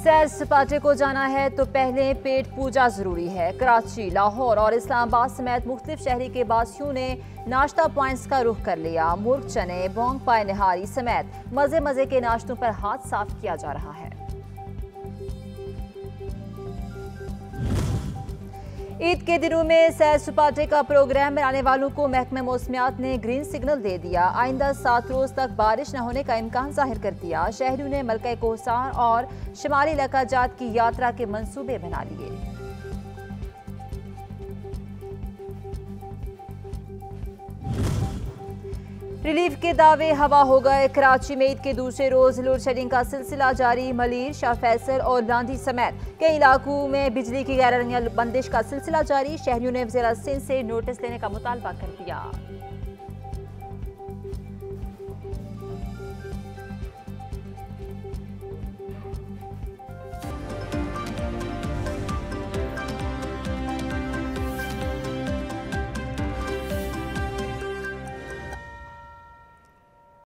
सैर सपाटे को जाना है तो पहले पेट पूजा ज़रूरी है। कराची, लाहौर और इस्लामाबाद समेत मुख्तलिफ़ शहरी के बासियों ने नाश्ता पॉइंट्स का रुख कर लिया। मुर्ग चने, बोंग पाए, निहारी समेत मज़े मज़े के नाश्तों पर हाथ साफ़ किया जा रहा है। ईद के दिनों में सैर सपाटे का प्रोग्राम में आने वालों को महकमे मौसमियात ने ग्रीन सिग्नल दे दिया। आइंदा सात रोज तक बारिश न होने का इम्कान ज़ाहिर कर दिया। शहरों ने मलका कोहसार और शुमाली इलाका जात की यात्रा के मंसूबे बना लिए। रिलीफ के दावे हवा हो गए। कराची में ईद के दूसरे रोज लोड शेडिंग का सिलसिला जारी। मलिर, शाह फैसल और गांधी समेत कई इलाकों में बिजली की गैर बंदिश का सिलसिला जारी। शहरियों ने वजीरा सिंह से नोटिस लेने का मुतालबा कर दिया।